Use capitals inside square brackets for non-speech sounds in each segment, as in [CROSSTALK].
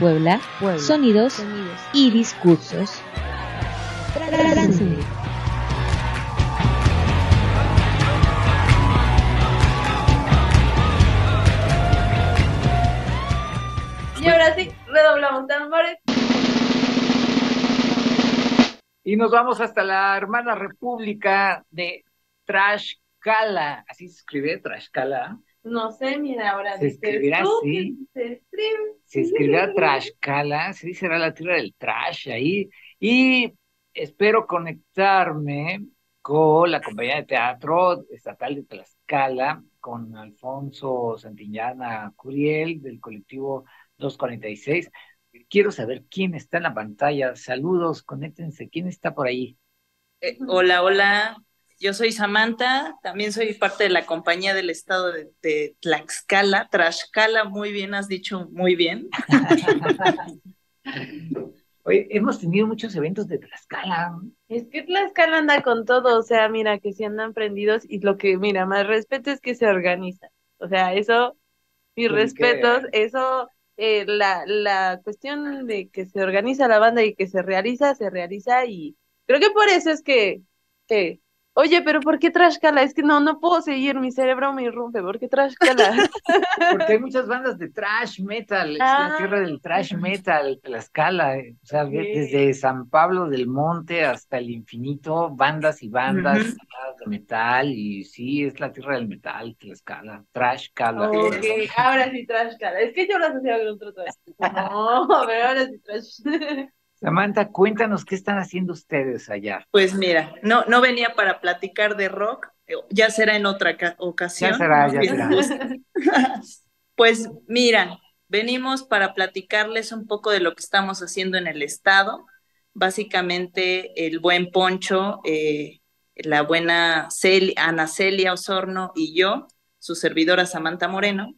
Puebla, sonidos, y discursos. Y ahora sí, redoblamos tambores. Y nos vamos hasta la hermana república de Trashkala. Así se escribe, Trashkala. No sé, mira, ahora Se escribirá tú así. que Se escribe. Se escribirá Trashkala, se dice será la tierra del trash ahí. Y espero conectarme con la compañía de teatro estatal de Tlaxcala, con Alfonso Santillana Curiel del colectivo 246. Quiero saber quién está en la pantalla. Saludos, conéctense. ¿Quién está por ahí? Eh, hola, hola. Yo soy Samantha, también soy parte de la compañía del estado de, de Tlaxcala, Tlaxcala, muy bien, has dicho muy bien. [LAUGHS] Oye, hemos tenido muchos eventos de Tlaxcala. Es que Tlaxcala anda con todo, o sea, mira, que se andan prendidos y lo que, mira, más respeto es que se organizan. O sea, eso, mis respetos, eso, eh, la, la cuestión de que se organiza la banda y que se realiza, se realiza y creo que por eso es que, que, oye, pero ¿por qué Tlaxcala? Es que no, no puedo seguir, mi cerebro me irrumpe, ¿por qué Tlaxcala? [LAUGHS] Porque hay [LAUGHS] muchas bandas de trash metal, es la Ah. tierra del trash metal, Tlaxcala, eh, o sea, Sí. desde San Pablo del Monte hasta el infinito, bandas y bandas de metal, y sí, es la tierra del metal, Tlaxcala, trash cala. Ok, ahora sí Tlaxcala, es que yo lo asociaba con otro trash. No, [LAUGHS] pero ahora sí Trash. Samantha, cuéntanos qué están haciendo ustedes allá. Pues mira, no, no venía para platicar de rock, eh, ya será en otra ca- ocasión. Ya será, ya será. [LAUGHS] Pues mira, venimos para platicarles un poco de lo que estamos haciendo en el estado. Básicamente, el buen Poncho, eh, la buena Cel- Ana Celia Osorno y yo, su servidora Samantha Moreno,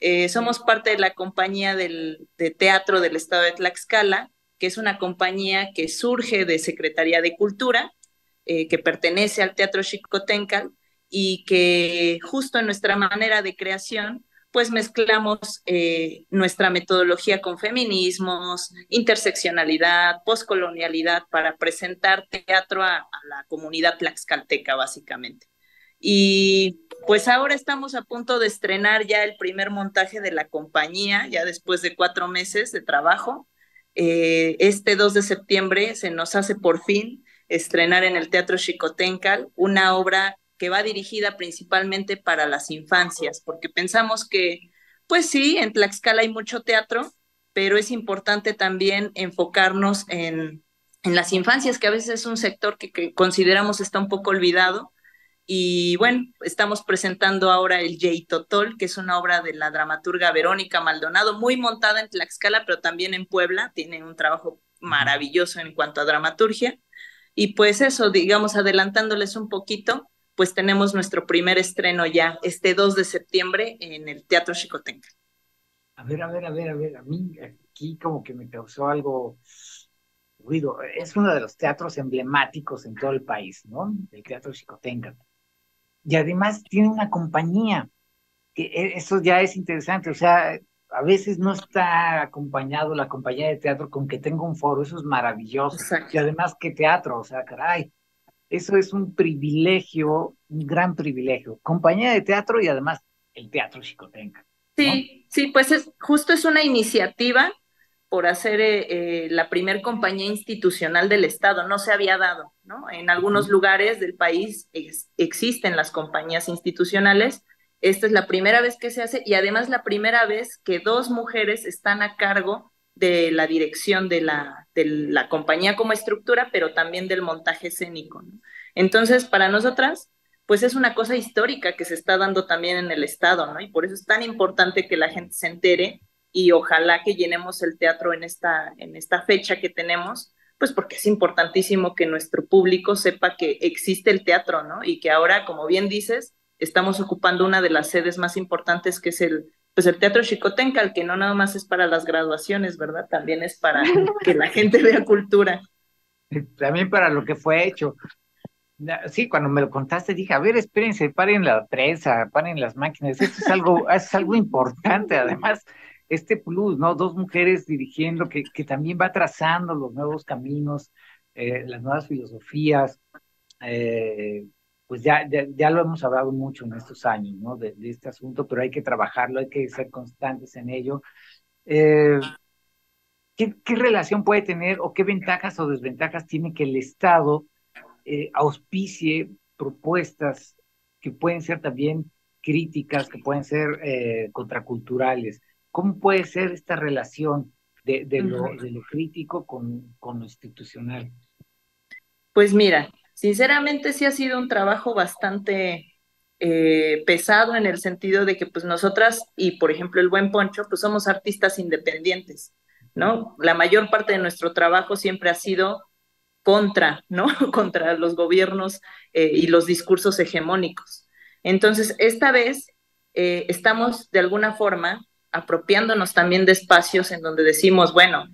eh, somos parte de la compañía del, de teatro del estado de Tlaxcala, que es una compañía que surge de Secretaría de Cultura, eh, que pertenece al Teatro Xicotencal y que justo en nuestra manera de creación, pues mezclamos eh, nuestra metodología con feminismos, interseccionalidad, poscolonialidad para presentar teatro a, a la comunidad tlaxcalteca, básicamente. Y pues ahora estamos a punto de estrenar ya el primer montaje de la compañía, ya después de cuatro meses de trabajo. Eh, este 2 de septiembre se nos hace por fin estrenar en el Teatro Xicotencal una obra que va dirigida principalmente para las infancias, porque pensamos que, pues sí, en Tlaxcala hay mucho teatro, pero es importante también enfocarnos en, en las infancias, que a veces es un sector que, que consideramos está un poco olvidado. Y bueno, estamos presentando ahora el Jay Totol, que es una obra de la dramaturga Verónica Maldonado, muy montada en Tlaxcala, pero también en Puebla. Tiene un trabajo maravilloso en cuanto a dramaturgia. Y pues eso, digamos, adelantándoles un poquito, pues tenemos nuestro primer estreno ya este 2 de septiembre en el Teatro Xicotenca. A ver, a ver, a ver, a ver, a mí aquí como que me causó algo ruido. Es uno de los teatros emblemáticos en todo el país, ¿no? El Teatro Xicotenca. Y además tiene una compañía, que e- eso ya es interesante, o sea, a veces no está acompañado la compañía de teatro con que tenga un foro, eso es maravilloso. Exacto. Y además, ¿qué teatro? O sea, caray, eso es un privilegio, un gran privilegio. Compañía de teatro y además el Teatro Xicotenca. Sí, sí, pues es, justo es una iniciativa por hacer eh, eh, la primer compañía institucional del Estado. No se había dado, ¿no? En algunos lugares del país ex- existen las compañías institucionales. Esta es la primera vez que se hace y además la primera vez que dos mujeres están a cargo de la dirección de la, de la compañía como estructura, pero también del montaje escénico, ¿no? Entonces, para nosotras, pues es una cosa histórica que se está dando también en el Estado, ¿no? Y por eso es tan importante que la gente se entere y ojalá que llenemos el teatro en esta, en esta fecha que tenemos, pues porque es importantísimo que nuestro público sepa que existe el teatro, ¿no? Y que ahora, como bien dices, estamos ocupando una de las sedes más importantes que es el, pues el Teatro Xicotencal, que no nada más es para las graduaciones, ¿verdad? También es para [LAUGHS] que la gente vea cultura. También para lo que fue hecho. Sí, cuando me lo contaste dije, a ver, espérense, paren la prensa, paren las máquinas, esto es algo, [LAUGHS] es algo importante, además, este plus, ¿no? Dos mujeres dirigiendo que, que también va trazando los nuevos caminos, eh, las nuevas filosofías, eh, pues ya, ya, lo hemos hablado mucho en estos años, ¿no? De, este asunto, pero hay que trabajarlo, hay que ser constantes en ello. Eh, ¿qué, ¿qué, relación puede tener o qué ventajas o desventajas tiene que el Estado auspicie propuestas que pueden ser también críticas, que pueden ser contraculturales? ¿Cómo puede ser esta relación de, de, lo, de lo, crítico con, con lo institucional? Pues mira, sinceramente sí ha sido un trabajo bastante eh, pesado en el sentido de que pues nosotras y por ejemplo el buen Poncho pues somos artistas independientes, ¿no? La mayor parte de nuestro trabajo siempre ha sido contra, ¿no? [LAUGHS] contra los gobiernos eh, y los discursos hegemónicos. Entonces, esta vez eh, estamos de alguna forma apropiándonos también de espacios en donde decimos, bueno,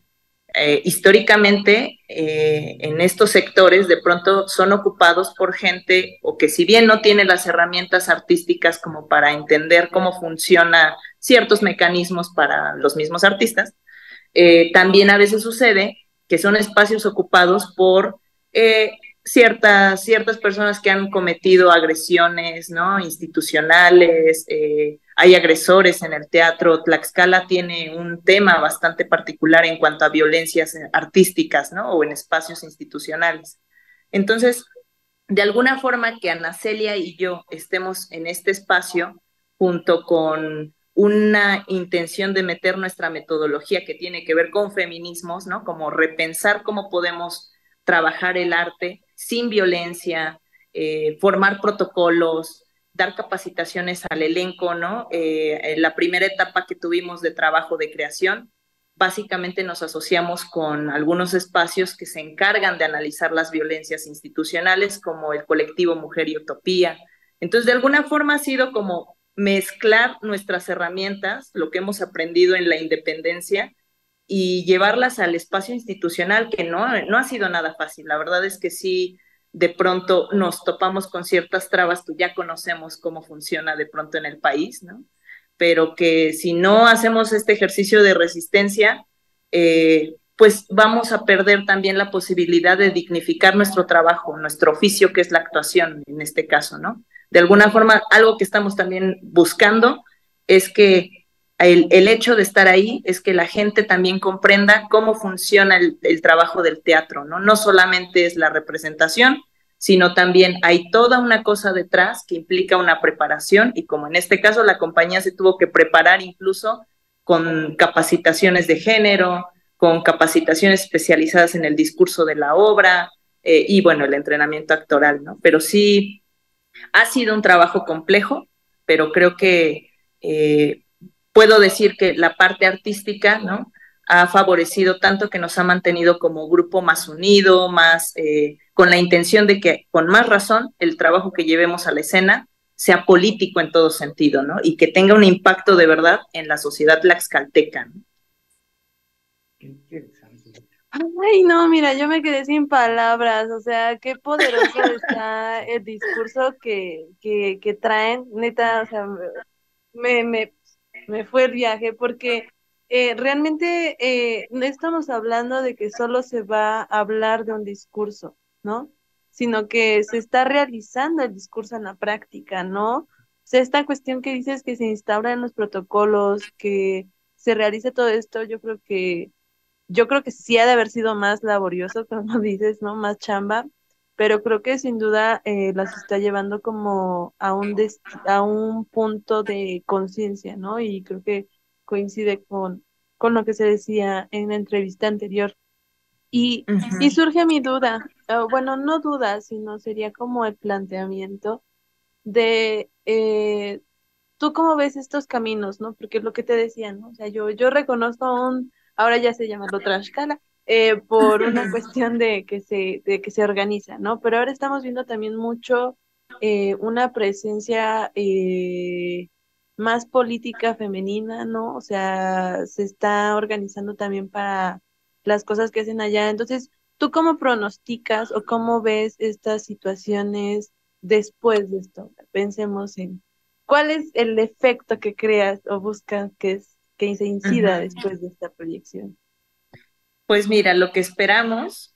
eh, históricamente eh, en estos sectores de pronto son ocupados por gente o que si bien no tiene las herramientas artísticas como para entender cómo funcionan ciertos mecanismos para los mismos artistas, eh, también a veces sucede que son espacios ocupados por ciertas, ciertas personas que han cometido agresiones ¿no? institucionales, hay agresores en el teatro, Tlaxcala tiene un tema bastante particular en cuanto a violencias artísticas ¿no? o en espacios institucionales. Entonces, de alguna forma que Ana Celia y yo estemos en este espacio junto con una intención de meter nuestra metodología que tiene que ver con feminismos, ¿no? Como repensar cómo podemos trabajar el arte sin violencia, eh, formar protocolos, dar capacitaciones al elenco, ¿no? Eh, en la primera etapa que tuvimos de trabajo de creación, básicamente nos asociamos con algunos espacios que se encargan de analizar las violencias institucionales, como el colectivo Mujer y Utopía. Entonces, de alguna forma ha sido como mezclar nuestras herramientas, lo que hemos aprendido en la independencia, y llevarlas al espacio institucional, que no, no ha sido nada fácil. La verdad es que sí, de pronto nos topamos con ciertas trabas que ya conocemos cómo funciona de pronto en el país, ¿no? Pero que si no hacemos este ejercicio de resistencia, eh, pues vamos a perder también la posibilidad de dignificar nuestro trabajo, nuestro oficio, que es la actuación en este caso, ¿no? De alguna forma, algo que estamos también buscando es que el, hecho de estar ahí es que la gente también comprenda cómo funciona el, trabajo del teatro, ¿no? No solamente es la representación, sino también hay toda una cosa detrás que implica una preparación y como en este caso la compañía se tuvo que preparar incluso con capacitaciones de género, con capacitaciones especializadas en el discurso de la obra eh, y bueno, el entrenamiento actoral, ¿no? Pero sí, ha sido un trabajo complejo, pero creo que eh, puedo decir que la parte artística, ¿no? Ha favorecido tanto que nos ha mantenido como grupo más unido, más eh, con la intención de que, con más razón, el trabajo que llevemos a la escena sea político en todo sentido, ¿no? Y que tenga un impacto de verdad en la sociedad laxcalteca. ¿no? Ay, no, mira, yo me quedé sin palabras, o sea, qué poderoso [LAUGHS] está el discurso que, que, que traen, neta, o sea, me, me, me fue el viaje, porque eh, realmente eh, no estamos hablando de que solo se va a hablar de un discurso, ¿no? Sino que se está realizando el discurso en la práctica, ¿no? O sea, esta cuestión que dices que se instaura en los protocolos, que se realice todo esto, yo creo que yo creo que sí ha de haber sido más laborioso, [LAUGHS] como dices, ¿no? Más chamba, pero creo que sin duda eh, las está llevando como a un, a un punto de conciencia, ¿no? Y creo que coincide con, con lo que se decía en la entrevista anterior. Y, y surge mi duda, bueno, no duda, sino sería como el planteamiento de eh, tú cómo ves estos caminos, ¿no? Porque es lo que te decía, ¿no? O sea, yo, yo reconozco un, ahora ya se llama otra escala, eh, por una [LAUGHS] cuestión de que se, de que se organiza, ¿no? Pero ahora estamos viendo también mucho eh, una presencia eh, más política femenina, ¿no? O sea, se está organizando también para las cosas que hacen allá. Entonces, ¿tú cómo pronosticas o cómo ves estas situaciones después de esto? Pensemos en cuál es el efecto que creas o buscas que es que se incida después de esta proyección? Pues mira, lo que esperamos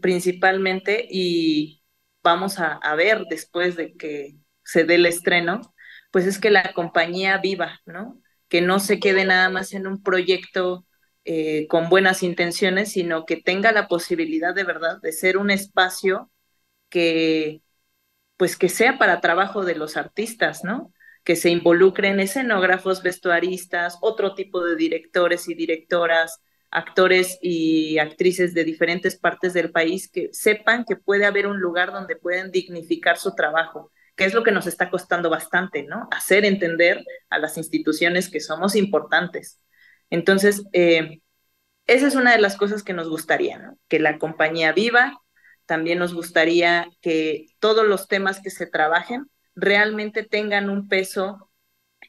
principalmente y vamos a, ver después de que se dé el estreno, pues es que la compañía viva, ¿no? Que no se quede nada más en un proyecto eh, con buenas intenciones, sino que tenga la posibilidad de verdad de ser un espacio que, pues que sea para trabajo de los artistas, ¿no? Que se involucren escenógrafos, vestuaristas, otro tipo de directores y directoras, actores y actrices de diferentes partes del país que sepan que puede haber un lugar donde pueden dignificar su trabajo, que es lo que nos está costando bastante, ¿no? Hacer entender a las instituciones que somos importantes. Entonces, eh, esa es una de las cosas que nos gustaría, ¿no? Que la compañía viva, también nos gustaría que todos los temas que se trabajen realmente tengan un peso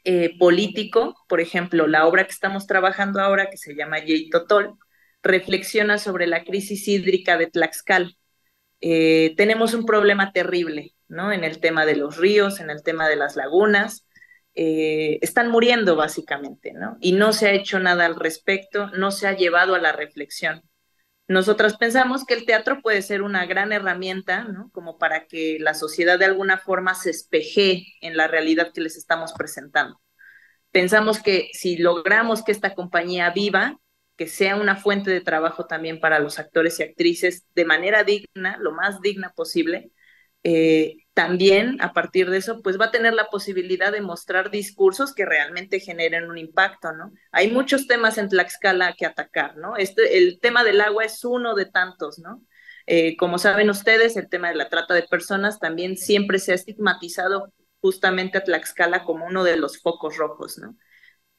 eh, político, por ejemplo, la obra que estamos trabajando ahora, que se llama Yey Totol, reflexiona sobre la crisis hídrica de Tlaxcal. Eh, tenemos un problema terrible, ¿no? En el tema de los ríos, en el tema de las lagunas, eh, están muriendo básicamente, ¿no? Y no se ha hecho nada al respecto, no se ha llevado a la reflexión. Nosotras pensamos que el teatro puede ser una gran herramienta, ¿no? Como para que la sociedad de alguna forma se espeje en la realidad que les estamos presentando. Pensamos que si logramos que esta compañía viva, que sea una fuente de trabajo también para los actores y actrices de manera digna, lo más digna posible, eh, también a partir de eso, pues va a tener la posibilidad de mostrar discursos que realmente generen un impacto, ¿no? Hay muchos temas en Tlaxcala que atacar, ¿no? Este, el tema del agua es uno de tantos, ¿no? Eh, como saben ustedes, el tema de la trata de personas también siempre se ha estigmatizado justamente a Tlaxcala como uno de los focos rojos, ¿no?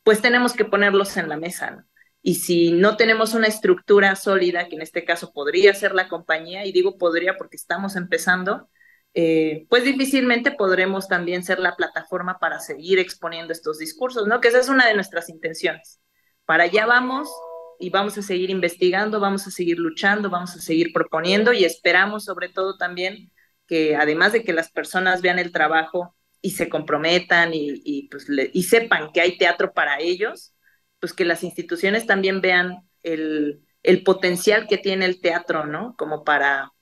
Pues tenemos que ponerlos en la mesa, ¿no? Y si no tenemos una estructura sólida, que en este caso podría ser la compañía, y digo podría porque estamos empezando, eh, pues difícilmente podremos también ser la plataforma para seguir exponiendo estos discursos, ¿no? Que esa es una de nuestras intenciones. Para allá vamos y vamos a seguir investigando, vamos a seguir luchando, vamos a seguir proponiendo y esperamos sobre todo también que además de que las personas vean el trabajo y se comprometan y, pues, y sepan que hay teatro para ellos, pues que las instituciones también vean el, el potencial que tiene el teatro, ¿no? Como para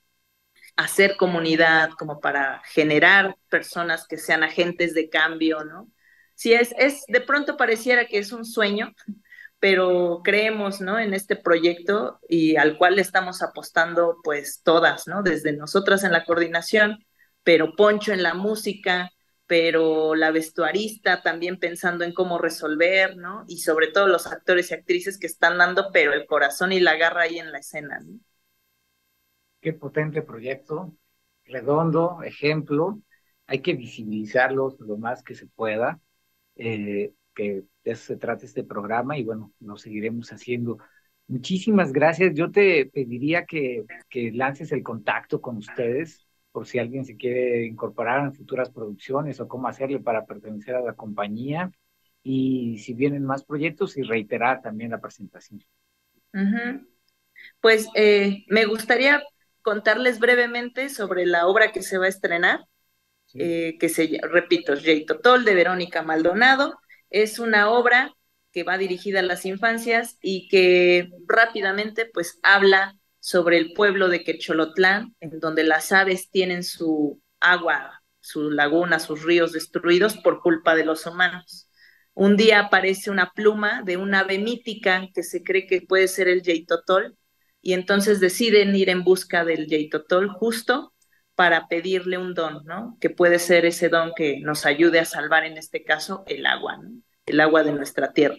hacer comunidad, como para generar personas que sean agentes de cambio, ¿no? Sí, es, de pronto pareciera que es un sueño, pero creemos, ¿no? En este proyecto y al cual estamos apostando, pues, todas, ¿no? Desde nosotras en la coordinación, pero Poncho en la música, pero la vestuarista también pensando en cómo resolver, ¿no? Y sobre todo los actores y actrices que están dando, pero el corazón y la garra ahí en la escena, ¿no? Qué potente proyecto, redondo, ejemplo. Hay que visibilizarlos lo más que se pueda, eh, que de eso se trata este programa y bueno, lo seguiremos haciendo. Muchísimas gracias. Yo te pediría que, que lances el contacto con ustedes por si alguien se quiere incorporar en futuras producciones o cómo hacerle para pertenecer a la compañía y si vienen más proyectos y reiterar también la presentación. Pues eh, me gustaría contarles brevemente sobre la obra que se va a estrenar, eh, que se, repito, Jay Totol de Verónica Maldonado. Es una obra que va dirigida a las infancias y que rápidamente pues habla sobre el pueblo de Quecholotlán, en donde las aves tienen su agua, su laguna, sus ríos destruidos por culpa de los humanos. Un día aparece una pluma de una ave mítica que se cree que puede ser el Totol y entonces deciden ir en busca del Yeitotol justo para pedirle un don, ¿no? Que puede ser ese don que nos ayude a salvar, en este caso, el agua, ¿no? El agua de nuestra tierra.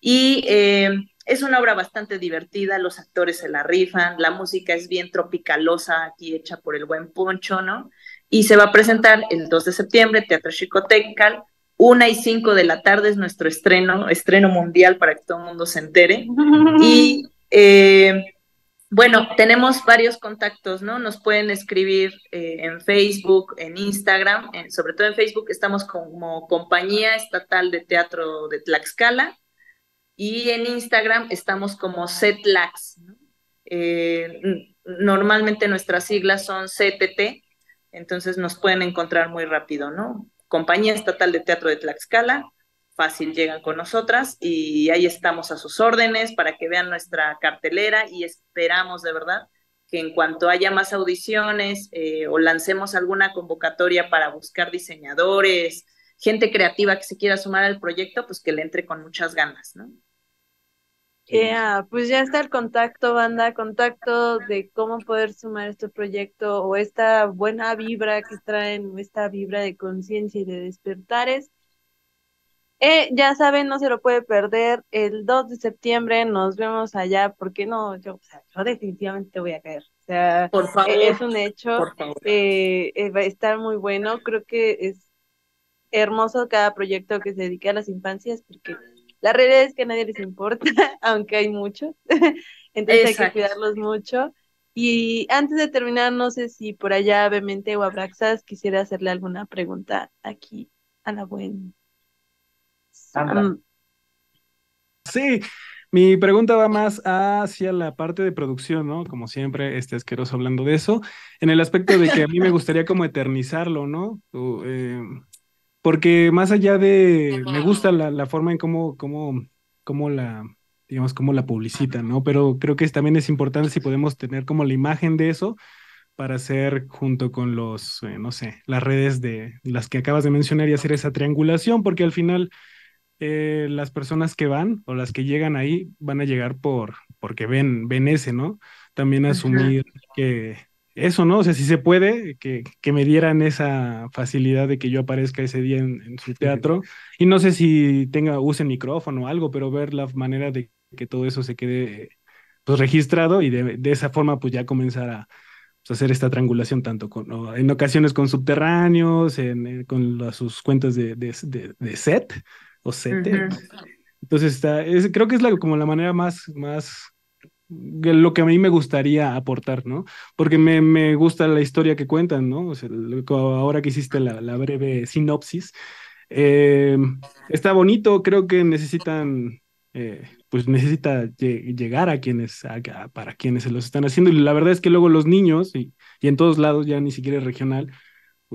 Y eh, es una obra bastante divertida, los actores se la rifan, la música es bien tropicalosa, aquí hecha por el buen Poncho, ¿no? Y se va a presentar el 2 de septiembre, Teatro Chicotecal, una y cinco de la tarde es nuestro estreno, estreno mundial para que todo el mundo se entere. [LAUGHS] Y eh, bueno, tenemos varios contactos, ¿no? Nos pueden escribir eh, en Facebook, en Instagram, sobre todo en Facebook estamos como Compañía Estatal de Teatro de Tlaxcala y en Instagram estamos como CETLAX. ¿no? Eh, normalmente nuestras siglas son CTT, entonces nos pueden encontrar muy rápido, ¿no? Compañía Estatal de Teatro de Tlaxcala fácil llegan con nosotras y ahí estamos a sus órdenes para que vean nuestra cartelera y esperamos de verdad que en cuanto haya más audiciones eh, o lancemos alguna convocatoria para buscar diseñadores, gente creativa que se quiera sumar al proyecto, pues que le entre con muchas ganas, ¿no? Yeah, pues ya está el contacto, banda, contacto de cómo poder sumar este proyecto o esta buena vibra que traen, esta vibra de conciencia y de despertares. Eh, ya saben, no se lo puede perder. El 2 de septiembre nos vemos allá, porque no, yo, o sea, yo definitivamente voy a caer. O sea, por favor, es un hecho. Eh, eh, va a estar muy bueno. Creo que es hermoso cada proyecto que se dedique a las infancias, porque la realidad es que a nadie les importa, [LAUGHS] aunque hay muchos. [LAUGHS] Entonces hay que cuidarlos mucho. Y antes de terminar, no sé si por allá, obviamente, o Abraxas quisiera hacerle alguna pregunta aquí a la buena. Sí, mi pregunta va más hacia la parte de producción, ¿no? Como siempre, este asqueroso hablando de eso, en el aspecto de que a mí me [LAUGHS] gustaría como eternizarlo, ¿no? Eh, porque más allá de, me gusta la, forma en cómo, cómo, cómo la, digamos, cómo la publicitan, ¿no? Pero creo que también es importante si podemos tener como la imagen de eso para hacer junto con los, eh, no sé, las redes de las que acabas de mencionar y hacer esa triangulación, porque al final eh, las personas que van o las que llegan ahí van a llegar por porque ven, ven ese, ¿no? También asumir que eso, ¿no? O sea, si se puede, que, que, me dieran esa facilidad de que yo aparezca ese día en, su teatro. Y no sé si tenga, use micrófono o algo, pero ver la manera de que todo eso se quede pues registrado y de, de esa forma pues ya comenzar a pues, hacer esta triangulación tanto con, en ocasiones con subterráneos, en, eh, con sus cuentas de, de, de set, o Entonces, está, es, creo que es la, como la manera más, más, lo que a mí me gustaría aportar, ¿no? Porque me, me gusta la historia que cuentan, ¿no? O sea, ahora que hiciste la, la breve sinopsis, eh, está bonito, creo que necesitan, eh, pues necesita llegar a quienes, para quienes se los están haciendo. Y la verdad es que luego los niños, y, y en todos lados, ya ni siquiera es regional,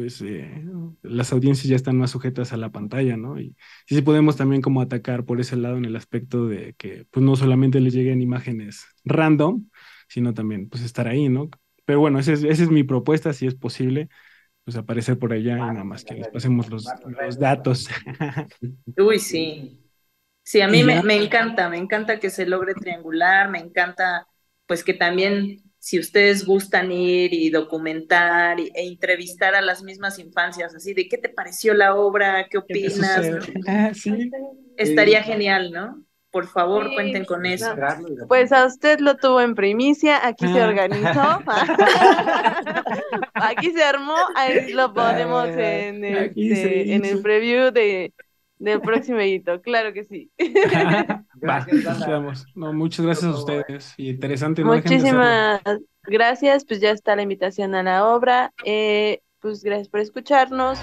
pues eh, las audiencias ya están más sujetas a la pantalla, ¿no? Y sí podemos también como atacar por ese lado en el aspecto de que pues no solamente les lleguen imágenes random, sino también pues estar ahí, ¿no? Pero bueno, esa es, esa es mi propuesta, si es posible, pues aparecer por allá y nada más que les pasemos los, los datos. [LAUGHS] Uy, sí. Sí, a mí me, me encanta, me encanta que se logre triangular, me encanta pues que también si ustedes gustan ir y documentar e entrevistar a las mismas infancias, así de qué te pareció la obra, qué opinas. Ah, Estaría genial, ¿no? Por favor, cuenten con eso. Pues a usted lo tuvo en primicia, aquí se ah. organizó, [LAUGHS] aquí se armó, ahí lo ponemos en, este, en el preview de del próximo hito, claro que sí. [LAUGHS] gracias, no, muchas gracias a ustedes. Y interesante. Muchísimas gracias. Pues ya está la invitación a la obra. Eh, pues gracias por escucharnos.